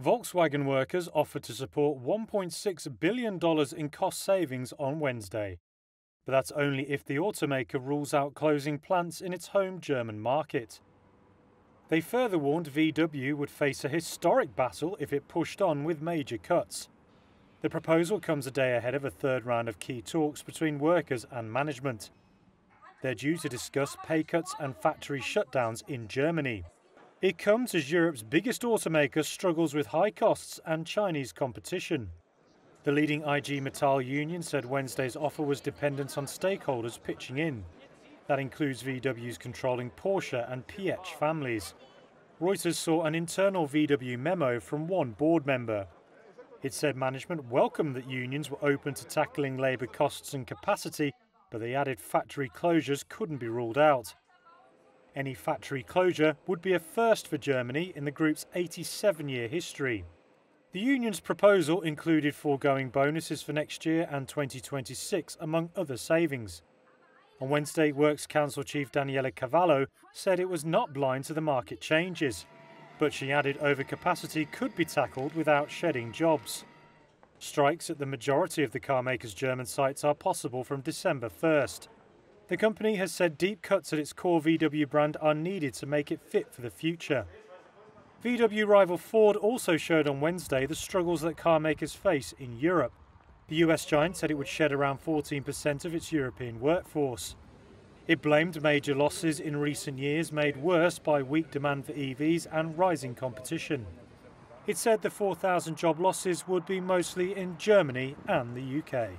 Volkswagen workers offered to support $1.6 billion in cost savings on Wednesday. But that's only if the automaker rules out closing plants in its home German market. They further warned VW would face a historic battle if it pushed on with major cuts. The proposal comes a day ahead of a third round of key talks between workers and management. They're due to discuss pay cuts and factory shutdowns in Germany. It comes as Europe's biggest automaker struggles with high costs and Chinese competition. The leading IG Metall union said Wednesday's offer was dependent on stakeholders pitching in. That includes VW's controlling Porsche and Piech families. Reuters saw an internal VW memo from one board member. It said management welcomed that unions were open to tackling labour costs and capacity, but they added factory closures couldn't be ruled out. Any factory closure would be a first for Germany in the group's 87 year history. The union's proposal included foregoing bonuses for next year and 2026, among other savings. On Wednesday, Works Council Chief Daniela Cavallo said it was not blind to the market changes, but she added overcapacity could be tackled without shedding jobs. Strikes at the majority of the carmaker's German sites are possible from December 1st. The company has said deep cuts at its core VW brand are needed to make it fit for the future. VW rival Ford also showed on Wednesday the struggles that car makers face in Europe. The US giant said it would shed around 14% of its European workforce. It blamed major losses in recent years made worse by weak demand for EVs and rising competition. It said the 4,000 job losses would be mostly in Germany and the UK.